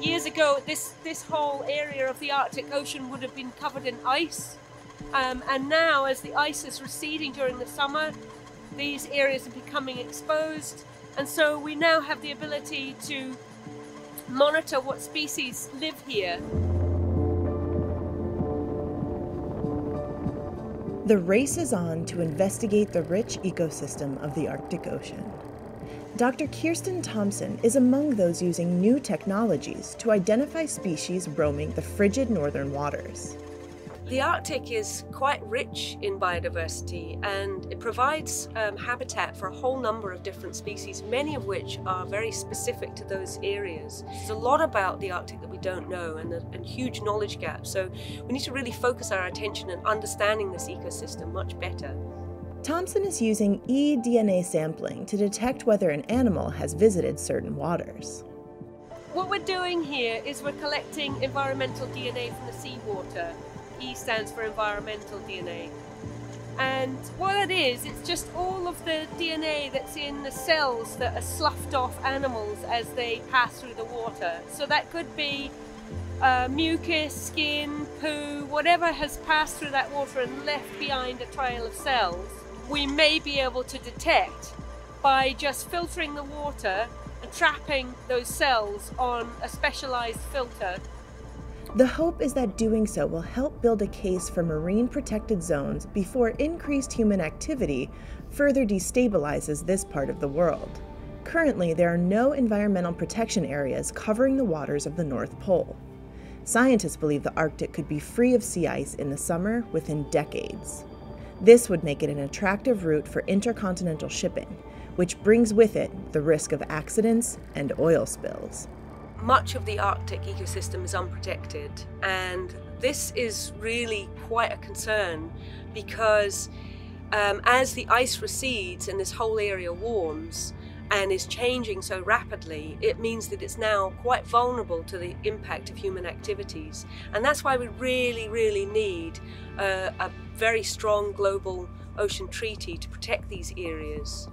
Years ago, this, this whole area of the Arctic Ocean would have been covered in ice. Um, and now, as the ice is receding during the summer, these areas are becoming exposed. And so we now have the ability to monitor what species live here. The race is on to investigate the rich ecosystem of the Arctic Ocean. Dr. Kirstin Thompson is among those using new technologies to identify species roaming the frigid northern waters. The Arctic is quite rich in biodiversity and it provides um, habitat for a whole number of different species, many of which are very specific to those areas. There's a lot about the Arctic that we don't know and a and huge knowledge gaps, so we need to really focus our attention on understanding this ecosystem much better. Thompson is using eDNA sampling to detect whether an animal has visited certain waters. What we're doing here is we're collecting environmental DNA from the seawater E stands for environmental DNA. And what it is, it's just all of the DNA that's in the cells that are sloughed off animals as they pass through the water. So that could be uh, mucus, skin, poo, whatever has passed through that water and left behind a trail of cells, we may be able to detect by just filtering the water and trapping those cells on a specialized filter the hope is that doing so will help build a case for marine protected zones before increased human activity further destabilizes this part of the world. Currently, there are no environmental protection areas covering the waters of the North Pole. Scientists believe the Arctic could be free of sea ice in the summer within decades. This would make it an attractive route for intercontinental shipping, which brings with it the risk of accidents and oil spills. Much of the Arctic ecosystem is unprotected, and this is really quite a concern because um, as the ice recedes and this whole area warms and is changing so rapidly, it means that it's now quite vulnerable to the impact of human activities. And that's why we really, really need uh, a very strong global ocean treaty to protect these areas.